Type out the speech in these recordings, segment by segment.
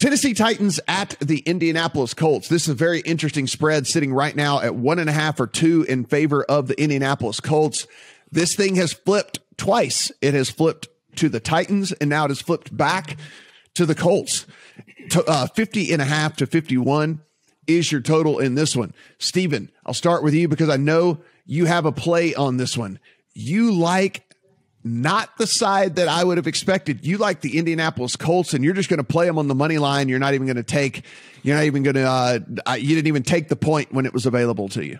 Tennessee Titans at the Indianapolis Colts. This is a very interesting spread sitting right now at one and a half or two in favor of the Indianapolis Colts. This thing has flipped twice. It has flipped to the Titans and now it has flipped back to the Colts. To, uh, 50 and a half to 51 is your total in this one. Stephen, I'll start with you because I know you have a play on this one. You like not the side that I would have expected. You like the Indianapolis Colts, and you're just going to play them on the money line. You're not even going to take. You're not even going to. Uh, you didn't even take the point when it was available to you.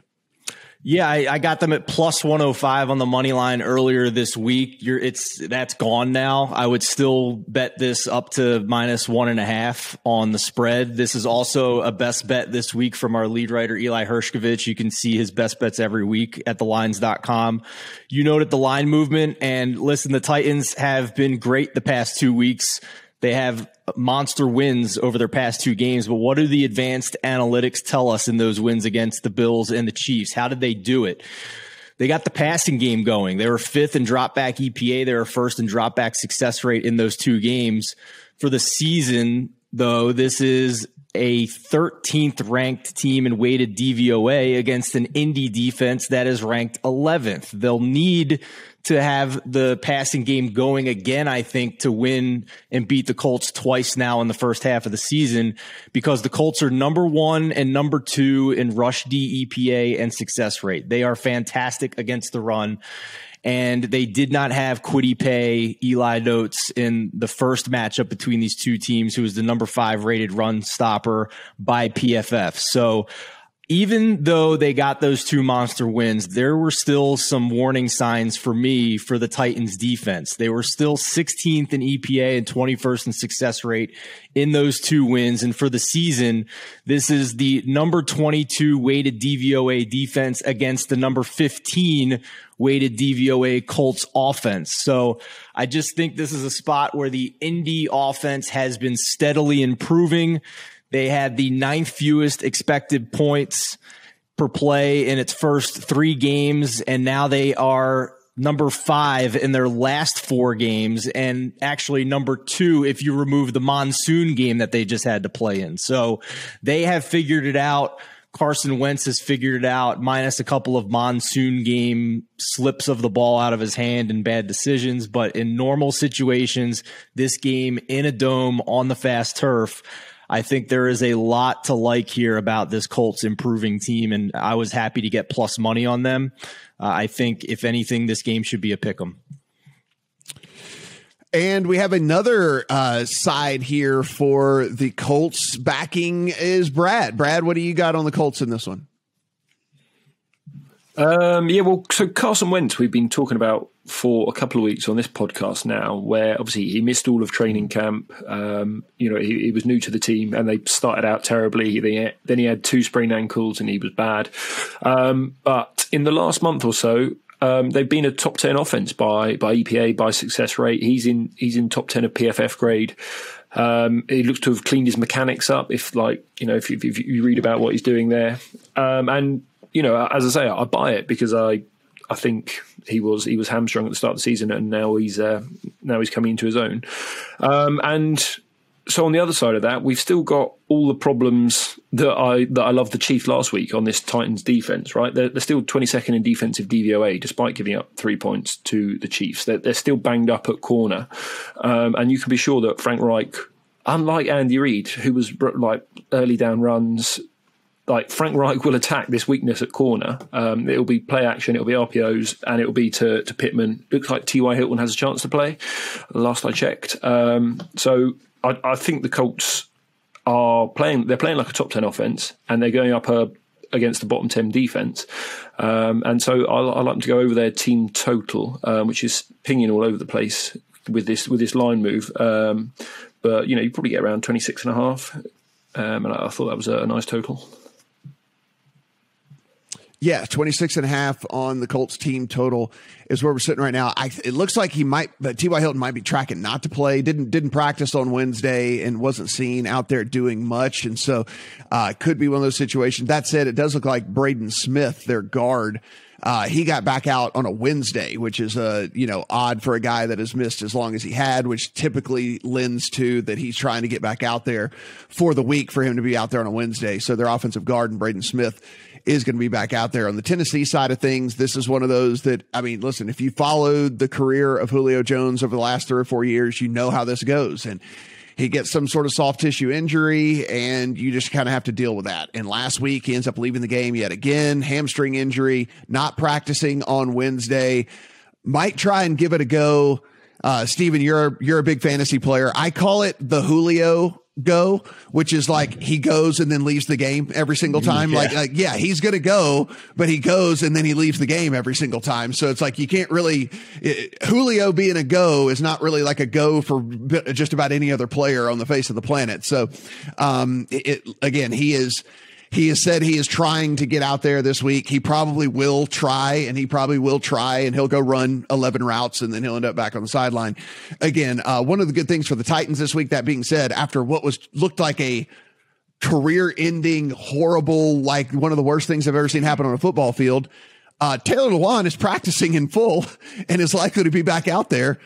Yeah, I, I, got them at plus 105 on the money line earlier this week. You're, it's that's gone now. I would still bet this up to minus one and a half on the spread. This is also a best bet this week from our lead writer Eli Hershkovich. You can see his best bets every week at thelines.com. You noted the line movement and listen, the Titans have been great the past two weeks. They have monster wins over their past two games, but what do the advanced analytics tell us in those wins against the Bills and the Chiefs? How did they do it? They got the passing game going. They were fifth in drop back EPA. They were first in drop back success rate in those two games. For the season, though, this is a 13th ranked team in weighted DVOA against an Indy defense that is ranked 11th. They'll need to have the passing game going again, I think, to win and beat the Colts twice now in the first half of the season because the Colts are number one and number two in rush D EPA and success rate. They are fantastic against the run. And they did not have Kwity Paye, Eli Notes in the first matchup between these two teams, who was the number five rated run stopper by PFF. So even though they got those two monster wins, there were still some warning signs for me for the Titans defense. They were still 16th in EPA and 21st in success rate in those two wins. And for the season, this is the number 22 weighted DVOA defense against the number 15 weighted DVOA Colts offense. So I just think this is a spot where the Indy offense has been steadily improving. They had the ninth fewest expected points per play in its first three games, and now they are number five in their last four games, and actually number two if you remove the monsoon game that they just had to play in. So they have figured it out. Carson Wentz has figured it out, minus a couple of monsoon game slips of the ball out of his hand and bad decisions. But in normal situations, this game in a dome on the fast turf, I think there is a lot to like here about this Colts improving team, and I was happy to get plus money on them. Uh, I think, if anything, this game should be a pick 'em. And we have another uh, side here for the Colts. Backing is Brad. Brad, what do you got on the Colts in this one? Um, yeah, well, so Carson Wentz, we've been talking about for a couple of weeks on this podcast now, where obviously he missed all of training camp. Um, you know, he, he, was new to the team, and they started out terribly. They, then he had two sprained ankles, and he was bad. Um, but in the last month or so, um, they've been a top ten offense by by EPA by success rate. He's in he's in top ten of PFF grade. Um, he looks to have cleaned his mechanics up. If like you know, if, if you read about what he's doing there, um, and you know, as I say, I buy it because I I think he was he was hamstrung at the start of the season, and now he's uh, now he's coming into his own. Um, and so on the other side of that, we've still got all the problems that I that I loved the Chiefs last week on this Titans defense. Right, they're, they're still 22nd in defensive DVOA despite giving up three points to the Chiefs. They're, they're still banged up at corner, um, and you can be sure that Frank Reich unlike Andy Reid, who was like early down runs, like Frank Reich will attack this weakness at corner. Um, it'll be play action, it'll be RPOs, and it'll be to, to Pittman. Looks like T.Y. Hilton has a chance to play. Last I checked, um, so I, I, think the Colts are playing. They're playing like a top ten offense, and they're going up a, uh, against the bottom ten defense. Um, and so I, I, like them to go over their team total, um, which is pinging all over the place with this with this line move. Um, but you know, you probably get around 26 and a half. Um, and I, I thought that was a, a nice total. Yeah, 26 and a half on the Colts team total is where we're sitting right now. I, it looks like he might, but T.Y. Hilton might be tracking not to play. Didn't, didn't practice on Wednesday and wasn't seen out there doing much. And so, uh, could be one of those situations. That said, it does look like Braden Smith, their guard, Uh, he got back out on a Wednesday, which is uh, you know odd for a guy that has missed as long as he had, which typically lends to that he's trying to get back out there for the week for him to be out there on a Wednesday. So their offensive guard and Braden Smith is going to be back out there on the Tennessee side of things. This is one of those that I mean, listen, if you followed the career of Julio Jones over the last three or four years, you know how this goes and he gets some sort of soft tissue injury and you just kind of have to deal with that. And last week he ends up leaving the game yet again, hamstring injury, not practicing on Wednesday. Might try and give it a go. Uh, Steven, you're you're a big fantasy player. I call it the Julio go, which is like he goes and then leaves the game every single time. Yeah. Like, like, yeah, he's going to go, but he goes and then he leaves the game every single time. So it's like you can't really, it, Julio being a go is not really like a go for just about any other player on the face of the planet. So, um, it, it again, he is, he has said he is trying to get out there this week. He probably will try and he probably will try and he'll go run 11 routes and then he'll end up back on the sideline. Again, uh, one of the good things for the Titans this week, that being said, after what was looked like a career ending, horrible, like one of the worst things I've ever seen happen on a football field, uh, Taylor Lewan is practicing in full and is likely to be back out there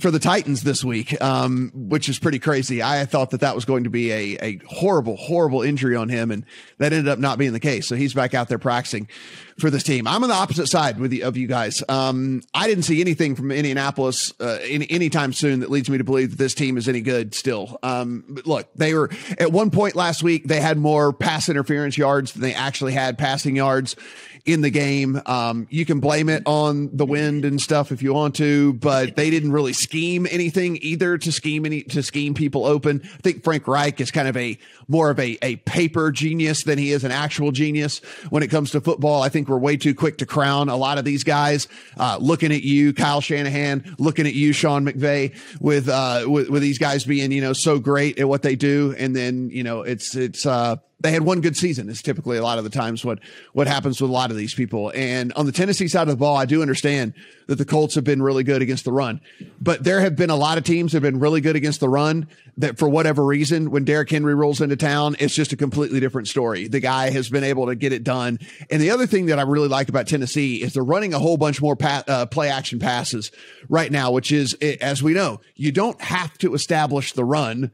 for the Titans this week, um, which is pretty crazy. I thought that that was going to be a, a horrible, horrible injury on him, and that ended up not being the case. So he's back out there practicing for this team. I'm on the opposite side with the, of you guys. Um, I didn't see anything from Indianapolis uh, any anytime soon that leads me to believe that this team is any good still. Um, look, they were at one point last week they had more pass interference yards than they actually had passing yards in the game. Um, you can blame it on the wind and stuff if you want to, but they didn't really scheme anything either to scheme any to scheme people open. I think Frank Reich is kind of a more of a a paper genius than he is an actual genius when it comes to football. I think we're way too quick to crown a lot of these guys. Uh, looking at you, Kyle Shanahan, looking at you, Sean McVay, with uh with, with these guys being you know so great at what they do, and then you know it's it's uh they had one good season is typically a lot of the times what what happens with a lot of these people. And on the Tennessee side of the ball, I do understand that the Colts have been really good against the run, but there have been a lot of teams that have been really good against the run that for whatever reason, when Derrick Henry rolls into town, it's just a completely different story. The guy has been able to get it done. And the other thing that I really like about Tennessee is they're running a whole bunch more uh, play action passes right now, which is, as we know, you don't have to establish the run,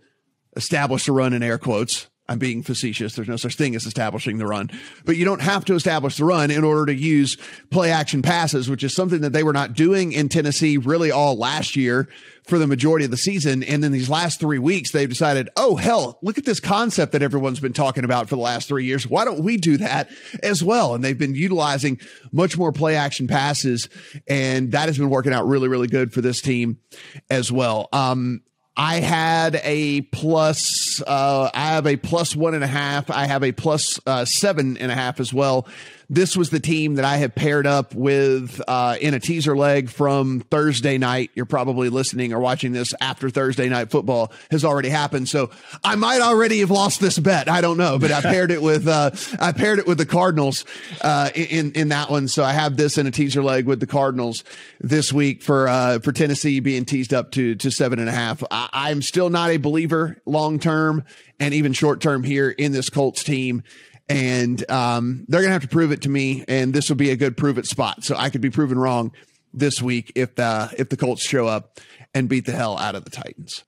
establish the run in air quotes I'm being facetious. There's no such thing as establishing the run, but you don't have to establish the run in order to use play action passes, which is something that they were not doing in Tennessee really all last year for the majority of the season. And then these last three weeks, they've decided, oh, hell, look at this concept that everyone's been talking about for the last three years. Why don't we do that as well? And they've been utilizing much more play action passes. And that has been working out really, really good for this team as well. Um, I had a plus, uh, I have a plus one and a half. I have a plus, uh, seven and a half as well this was the team that I have paired up with uh, in a teaser leg from Thursday night. You're probably listening or watching this after Thursday night football has already happened. So I might already have lost this bet. I don't know, but I paired it with uh, I paired it with the Cardinals uh, in in that one. So I have this in a teaser leg with the Cardinals this week for uh, for Tennessee being teased up to to seven and a half. I, I'm still not a believer long term and even short term here in this Colts team and um, they're going to have to prove it to me. And this will be a good prove it spot. So I could be proven wrong this week if the if the Colts show up and beat the hell out of the Titans.